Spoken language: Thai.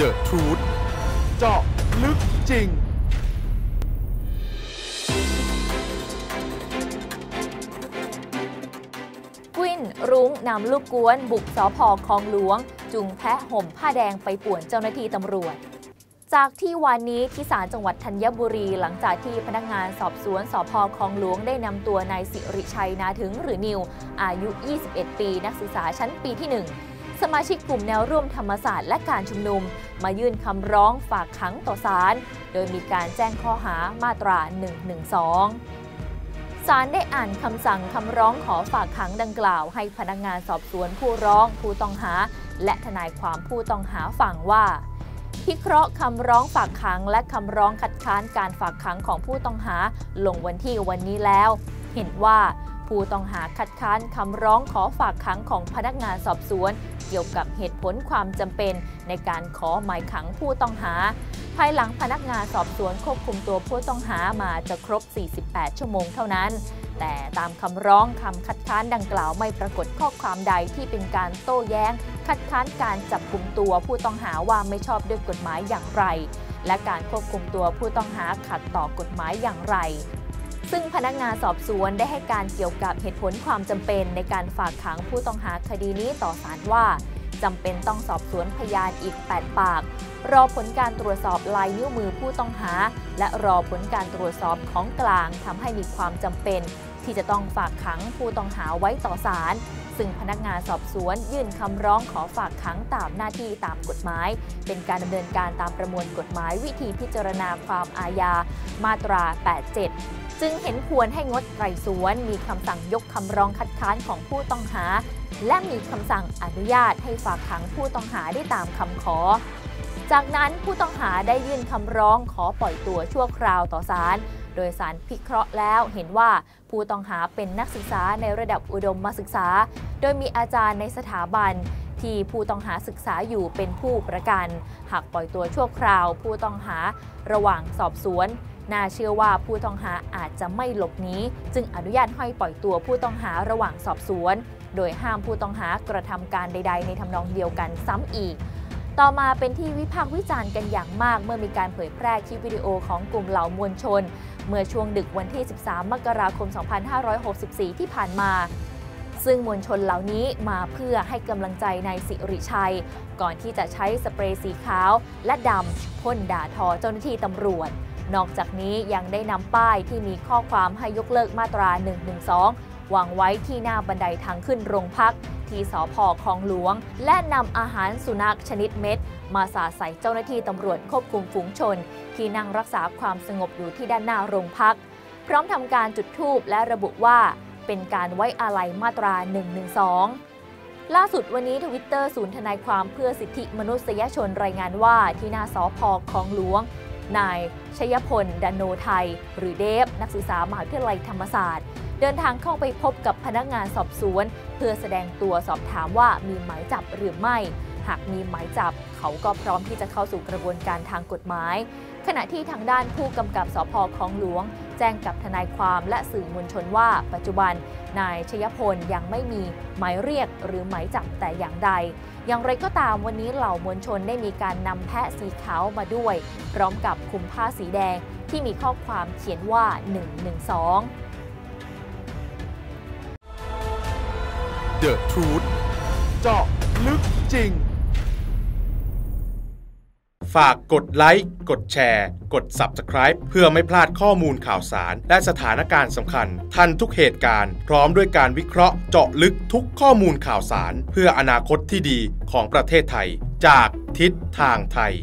The Truth เจาะลึกจริงกวินรุ้งนำลูกกวน บุกสอพอคลองหลวง จุงแพะห่มผ้าแดงไปป่วนเจ้าหน้าที่ตำรวจจากที่วันนี้ที่ศาลจังหวัดธัญบุรี หลังจากที่พนักงานสอบสวนสพคลองหลวงได้นำตัวนายสิริชัยนาถึงหรือนิว อายุ 21 ปี นักศึกษาชั้นปีที่ 1 สมาชิกกลุ่มแนวร่วมธรรมศาสตร์และการชุมนุม มายื่นคำร้องฝากขังต่อศาลโดยมีการแจ้งข้อหามาตรา 112ศาลได้อ่านคำสั่งคำร้องขอฝากขังดังกล่าว ให้พนักงานสอบสวนผู้ร้องผู้ต้องหา และทนายความผู้ต้องหาฟังว่า พิเคราะห์คำร้องฝากขังและคำร้องคัดค้านการฝากขังของผู้ต้องหาลงวันที่วันนี้แล้ว เห็นว่าผู้ต้องหาคัดค้านคำร้องขอฝากขังของพนักงานสอบสวน เกี่ยวกับเหตุผลความจำเป็นในการขอหมายขังผู้ต้องหา ภายหลังพนักงานสอบสวนควบคุมตัวผู้ต้องหามาจะครบ 48 ชั่วโมงเท่านั้น แต่ตามคำร้องคำคัดค้านดังกล่าวไม่ปรากฏข้อความใดที่เป็นการโต้แย้ง คัดค้านการจับกลุ่มตัวผู้ต้องหาว่าไม่ชอบด้วยกฎหมายอย่างไร และการควบคุมตัวผู้ต้องหาขัดต่อกฎหมายอย่างไร ซึ่งพนักงานสอบสวนได้ให้การเกี่ยวกับเหตุผลความจำเป็นในการฝากขังผู้ต้องหาคดีนี้ต่อศาลว่าจำเป็นต้องสอบสวนพยานอีก 8 ปาก รอผลการตรวจสอบลายนิ้วมือผู้ต้องหา และรอผลการตรวจสอบของกลางทำให้มีความจำเป็น ที่จะต้องฝากขังผู้ต้องหาไว้ต่อศาลซึ่งพนักงานสอบสวนยื่นคำร้องขอฝากขังตามหน้าที่ตามกฎหมาย เป็นการดำเนินการตามประมวลกฎหมายวิธีพิจารณาความอาญา มาตรา 87จึงเห็นควรให้งดไตรสวนมีคำสั่งยกคำร้องคัดค้านของผู้ต้องหา และมีคำสั่งอนุญาตให้ฝากขังผู้ต้องหาได้ตามคำขอ จากนั้นผู้ต้องหาได้ยื่นคำร้องขอปล่อยตัวชั่วคราวต่อศาล โดยสารพิเคราะห์แล้วเห็นว่าผู้ต้องหาเป็นนักศึกษาในระดับอุดมศึกษา โดยมีอาจารย์ในสถาบันที่ผู้ต้องหาศึกษาอยู่เป็นผู้ประกัน หากปล่อยตัวชั่วคราว ผู้ต้องหาระหว่างสอบสวน น่าเชื่อว่าผู้ต้องหาอาจจะไม่หลบหนีจึงอนุญาตให้ปล่อยตัวผู้ต้องหาระหว่างสอบสวน โดยห้ามผู้ต้องหากระทำการใด ๆ ในทำนองเดียวกันซ้ำอีก ต่อมาเป็นที่วิพากษ์วิจารณ์กันอย่างมาก เมื่อมีการเผยแพร่คลิปวิดีโอของกลุ่มเหล่ามวลชน เมื่อช่วงดึกวันที่ 13 มกราคม 2564 ที่ผ่านมา ซึ่งมวลชนเหล่านี้มาเพื่อให้กำลังใจนายสิริชัย ก่อนที่จะใช้สเปรย์สีขาวและดำพ่นด่าทอเจ้าหน้าที่ตำรวจ นอกจากนี้ยังได้นำป้ายที่มีข้อความให้ยกเลิกมาตรา 112 วางไว้ที่หน้าบันไดทางขึ้นโรงพัก ที่สพคลองหลวง และนำอาหารสุนัขชนิดเม็ด มาสาใส่เจ้าหน้าที่ตำรวจควบคุมฝูงชน ที่นั่งรักษาความสงบอยู่ที่ด้านหน้าโรงพัก พร้อมทำการจุดธูปและระบุว่า เป็นการไว้อาลัยมาตรา 112ล่าสุดวันนี้ทวิตเตอร์ศูนย์ทนายความเพื่อสิทธิมนุษยชนรายงานว่าที่หน้าสพคลองหลวง นายชยพลดันโนไทย หรือเดฟ นักศึกษามหาวิทยาลัยธรรมศาสตร์ เดินทางเข้าไปพบกับพนักงานสอบสวน เพื่อแสดงตัวสอบถามว่ามีหมายจับหรือไม่ หากมีหมายจับเขาก็พร้อมที่จะเข้าสู่กระบวนการทางกฎหมาย ขณะที่ทางด้านผู้กำกับสพคลองหลวง แจ้งกับทนายความและสื่อมวลชนว่า ปัจจุบัน นายชยพลยังไม่มีหมายเรียกหรือหมายจับแต่อย่างใด อย่างไรก็ตามวันนี้เหล่ามวลชนได้มีการนำแพะสีขาวมาด้วย พร้อมกับคลุมผ้าสีแดงที่มีข้อความเขียนว่า 112 The Truth เจาะลึกจริง ฝากกดไลค์ กดแชร์ กด Subscribe เพื่อไม่พลาดข้อมูลข่าวสาร และสถานการณ์สำคัญ ทันทุกเหตุการณ์ พร้อมด้วยการวิเคราะห์เจาะลึกทุกข้อมูลข่าวสาร เพื่ออนาคตที่ดีของประเทศไทย จากทิศทางไทย